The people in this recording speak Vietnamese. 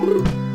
Woo!